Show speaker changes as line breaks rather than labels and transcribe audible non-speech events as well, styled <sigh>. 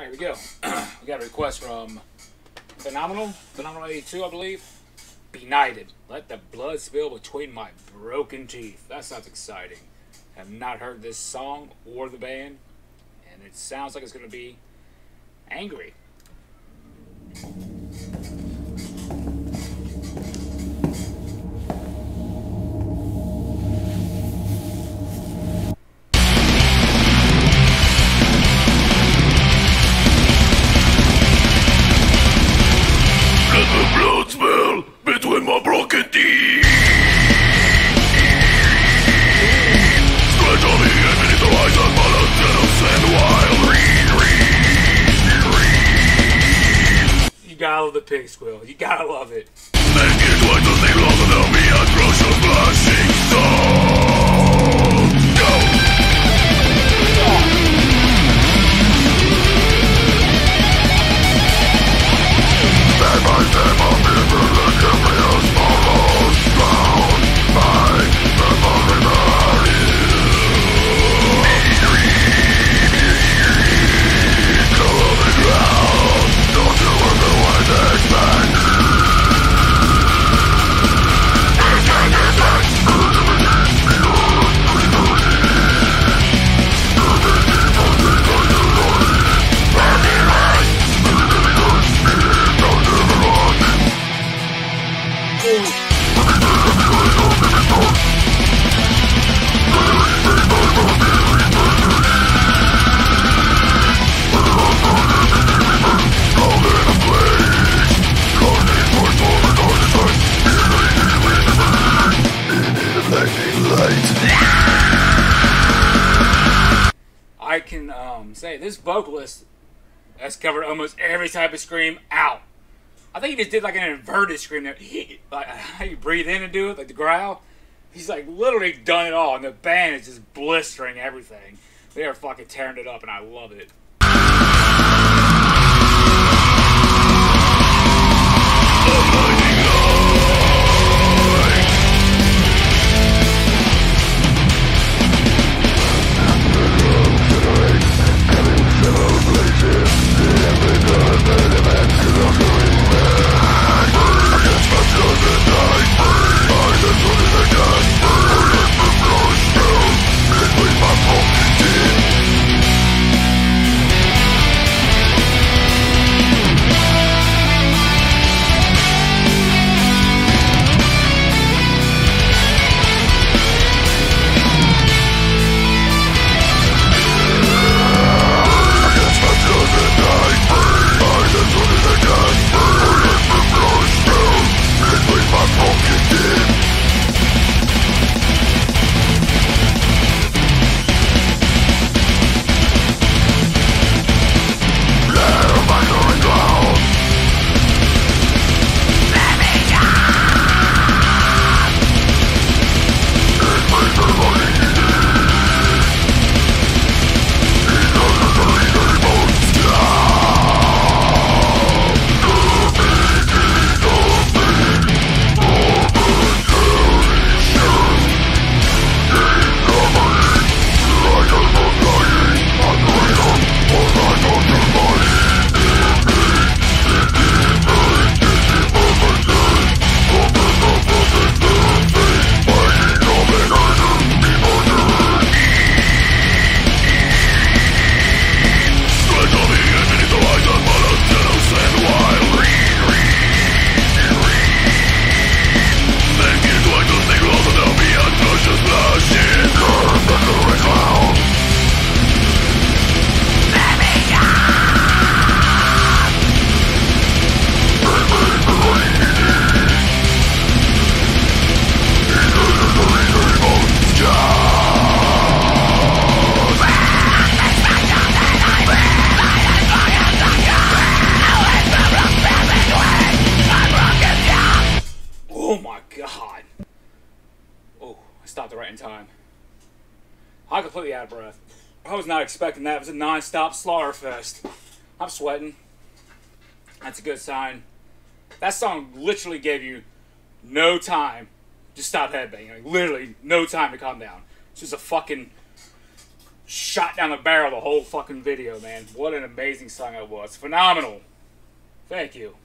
Here we go. <clears throat> we got a request from Phenomenal, Phenomenal 82, I believe. Benighted. Let the blood spill between my broken teeth. That sounds exciting. Have not heard this song or the band, and it sounds like it's going to be angry. Gotta love the pig squeal. You gotta love it. Um, say this vocalist has covered almost every type of scream out. I think he just did like an inverted scream there. like <laughs> how you breathe in and do it, like the growl. He's like literally done it all, and the band is just blistering everything. They are fucking tearing it up, and I love it. In time. I'm completely out of breath. I was not expecting that. It was a non-stop slaughter fest. I'm sweating. That's a good sign. That song literally gave you no time to stop headbanging. Like, literally no time to calm down. It's just a fucking shot down the barrel the whole fucking video, man. What an amazing song it was. Phenomenal. Thank you.